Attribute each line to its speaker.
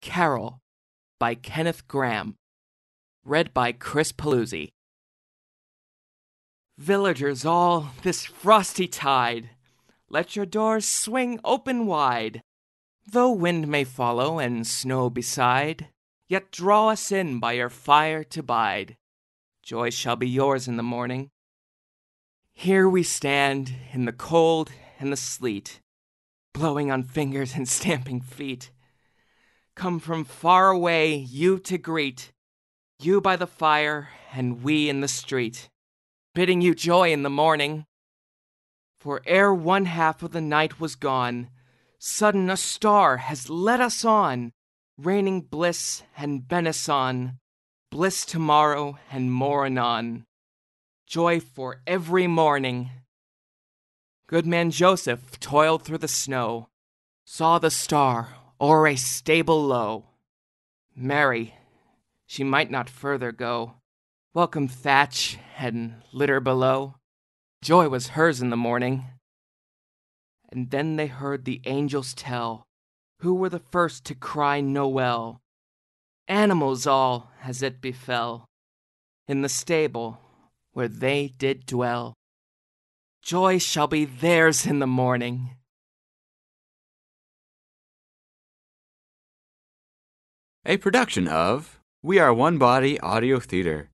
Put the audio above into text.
Speaker 1: Carol by Kenneth Grahame. Read by Chris Paluzzi. Villagers all, this frosty tide, let your doors swing open wide. Though wind may follow and snow beside, yet draw us in by your fire to bide. Joy shall be yours in the morning. Here we stand in the cold and the sleet, blowing on fingers and stamping feet. Come from far away, you to greet, you by the fire and we in the street, bidding you joy in the morning. For ere one half of the night was gone, sudden a star has led us on, raining bliss and benison, bliss tomorrow and more anon, joy for every morning. Good man Joseph toiled through the snow, saw the star o'er a stable low. Mary, she might not further go, welcome thatch and litter below. Joy was hers in the morning. And then they heard the angels tell who were the first to cry Noel. Animals all, as it befell, in the stable where they did dwell. Joy shall be theirs in the morning.
Speaker 2: A production of We Are One Body Audio Theater.